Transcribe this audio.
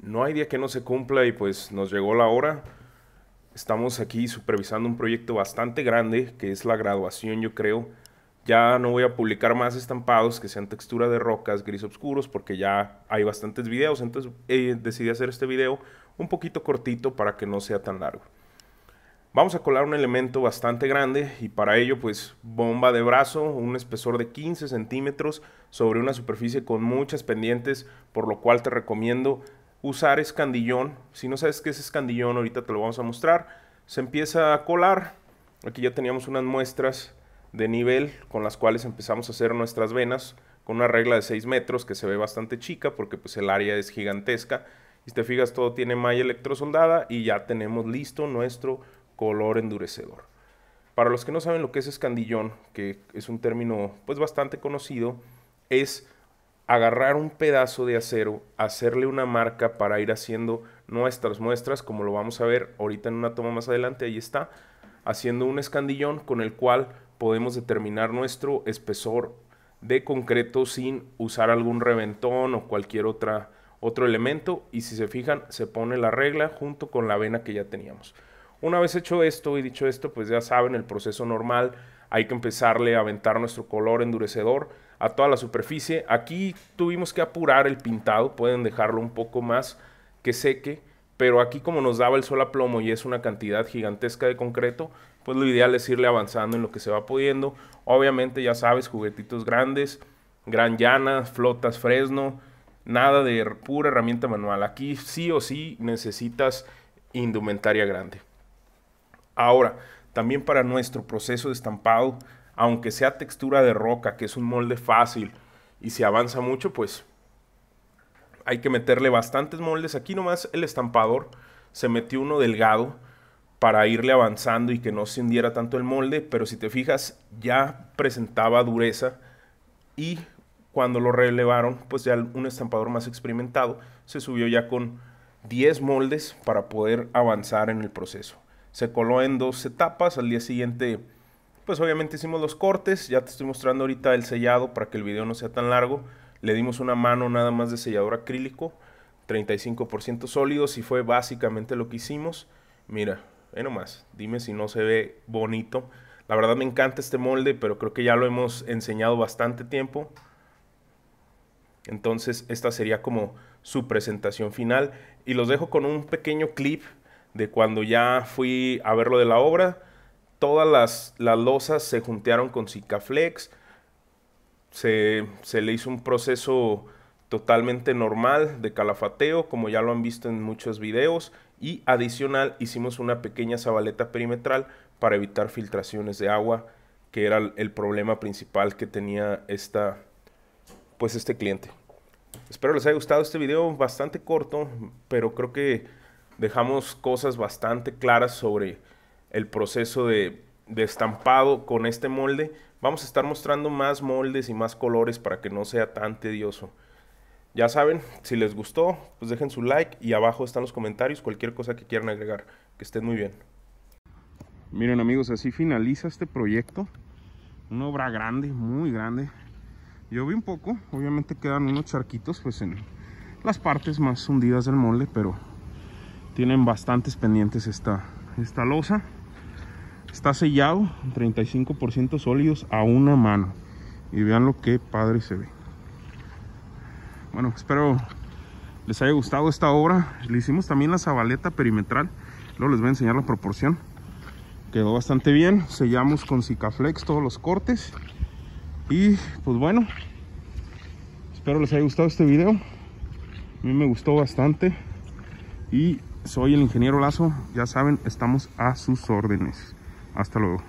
No hay día que no se cumpla y pues nos llegó la hora. Estamos aquí supervisando un proyecto bastante grande que es la graduación, yo creo. Ya no voy a publicar más estampados que sean textura de rocas, gris oscuros, porque ya hay bastantes videos. Entonces eh, decidí hacer este video un poquito cortito para que no sea tan largo. Vamos a colar un elemento bastante grande y para ello pues bomba de brazo, un espesor de 15 centímetros sobre una superficie con muchas pendientes, por lo cual te recomiendo usar escandillón. Si no sabes qué es escandillón, ahorita te lo vamos a mostrar. Se empieza a colar. Aquí ya teníamos unas muestras de nivel con las cuales empezamos a hacer nuestras venas con una regla de 6 metros que se ve bastante chica porque pues el área es gigantesca. Y si te fijas todo tiene malla electrosoldada y ya tenemos listo nuestro color endurecedor. Para los que no saben lo que es escandillón, que es un término pues bastante conocido, es agarrar un pedazo de acero, hacerle una marca para ir haciendo nuestras muestras, como lo vamos a ver ahorita en una toma más adelante, ahí está, haciendo un escandillón con el cual podemos determinar nuestro espesor de concreto sin usar algún reventón o cualquier otro elemento y si se fijan se pone la regla junto con la vena que ya teníamos. Una vez hecho esto y dicho esto, pues ya saben el proceso normal. Hay que empezarle a aventar nuestro color endurecedor a toda la superficie. Aquí tuvimos que apurar el pintado, pueden dejarlo un poco más que seque, pero aquí como nos daba el sol a plomo y es una cantidad gigantesca de concreto, pues lo ideal es irle avanzando en lo que se va pudiendo. Obviamente ya sabes, juguetitos grandes, gran llana, flotas fresno, nada de pura herramienta manual. Aquí sí o sí necesitas indumentaria grande. Ahora, también para nuestro proceso de estampado, aunque sea textura de roca, que es un molde fácil y se avanza mucho, pues hay que meterle bastantes moldes. Aquí nomás el estampador se metió uno delgado para irle avanzando y que no se hundiera tanto el molde, pero si te fijas ya presentaba dureza y cuando lo relevaron, pues ya un estampador más experimentado se subió ya con 10 moldes para poder avanzar en el proceso se coló en dos etapas, al día siguiente pues obviamente hicimos los cortes, ya te estoy mostrando ahorita el sellado para que el video no sea tan largo, le dimos una mano nada más de sellador acrílico, 35% sólidos y fue básicamente lo que hicimos, mira, ve nomás, dime si no se ve bonito, la verdad me encanta este molde, pero creo que ya lo hemos enseñado bastante tiempo, entonces esta sería como su presentación final. Y los dejo con un pequeño clip de cuando ya fui a ver lo de la obra. Todas las, las losas se juntearon con Cicaflex. Se, se le hizo un proceso totalmente normal de calafateo, como ya lo han visto en muchos videos. Y adicional hicimos una pequeña zabaleta perimetral para evitar filtraciones de agua, que era el problema principal que tenía esta, pues este cliente. Espero les haya gustado este video, bastante corto, pero creo que dejamos cosas bastante claras sobre el proceso de, estampado con este molde. Vamos a estar mostrando más moldes y más colores para que no sea tan tedioso. Ya saben, si les gustó, pues dejen su like y abajo están los comentarios, cualquier cosa que quieran agregar. Que estén muy bien. Miren amigos, así finaliza este proyecto. Una obra grande, muy grande. Yo vi un poco, obviamente quedan unos charquitos pues en las partes más hundidas del molde, pero tienen bastantes pendientes esta, esta losa. Está sellado, 35% sólidos a una mano. Y vean lo que padre se ve. Bueno, espero les haya gustado esta obra. Le hicimos también la zabaleta perimetral. Luego les voy a enseñar la proporción. Quedó bastante bien. Sellamos con Cicaflex todos los cortes. Y pues bueno, espero les haya gustado este video. A mí me gustó bastante. Y soy el ingeniero Lazo. Ya saben, estamos a sus órdenes. Hasta luego.